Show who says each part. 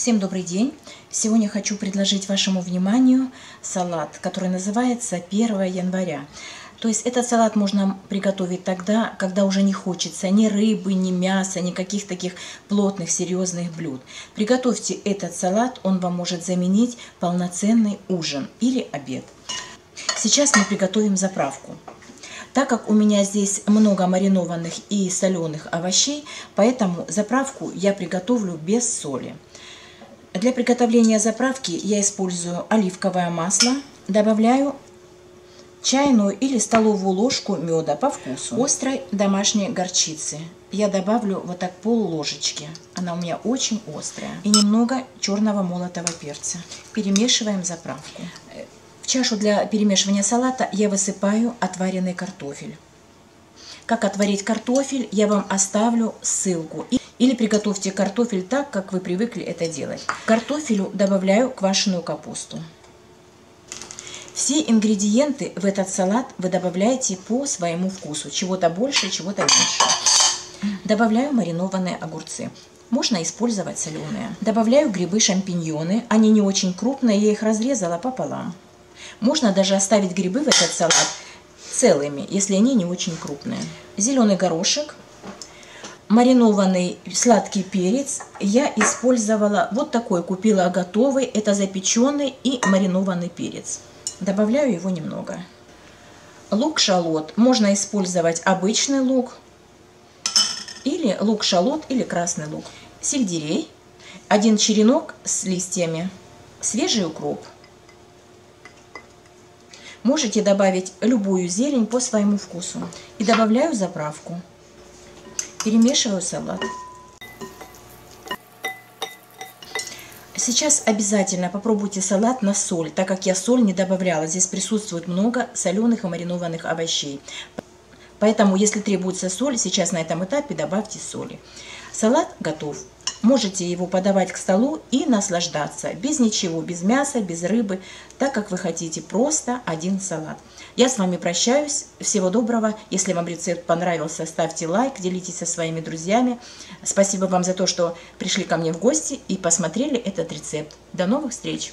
Speaker 1: Всем добрый день! Сегодня хочу предложить вашему вниманию салат, который называется 1 января. То есть этот салат можно приготовить тогда, когда уже не хочется ни рыбы, ни мяса, никаких таких плотных, серьезных блюд. Приготовьте этот салат, он вам может заменить полноценный ужин или обед. Сейчас мы приготовим заправку. Так как у меня здесь много маринованных и соленых овощей, поэтому заправку я приготовлю без соли. Для приготовления заправки я использую оливковое масло, добавляю чайную или столовую ложку меда по вкусу, острой домашней горчицы. Я добавлю вот так пол ложечки, она у меня очень острая, и немного черного молотого перца. Перемешиваем заправку. В чашу для перемешивания салата я высыпаю отваренный картофель. Как отварить картофель, я вам оставлю ссылку. Или приготовьте картофель так, как вы привыкли это делать. К картофелю добавляю квашеную капусту. Все ингредиенты в этот салат вы добавляете по своему вкусу. Чего-то больше, чего-то меньше. Добавляю маринованные огурцы. Можно использовать соленые. Добавляю грибы-шампиньоны. Они не очень крупные, я их разрезала пополам. Можно даже оставить грибы в этот салат целыми, если они не очень крупные. Зеленый горошек, маринованный сладкий перец я использовала вот такой, купила готовый, это запеченный и маринованный перец. Добавляю его немного. Лук-шалот, можно использовать обычный лук, или лук-шалот, или красный лук. Сельдерей, один черенок с листьями, свежий укроп. Можете добавить любую зелень по своему вкусу. И добавляю заправку. Перемешиваю салат. Сейчас обязательно попробуйте салат на соль, так как я соль не добавляла. Здесь присутствует много соленых и маринованных овощей. Поэтому, если требуется соль, сейчас на этом этапе добавьте соли. Салат готов. Можете его подавать к столу и наслаждаться. Без ничего, без мяса, без рыбы, так как вы хотите. Просто один салат. Я с вами прощаюсь. Всего доброго. Если вам рецепт понравился, ставьте лайк, делитесь со своими друзьями. Спасибо вам за то, что пришли ко мне в гости и посмотрели этот рецепт. До новых встреч!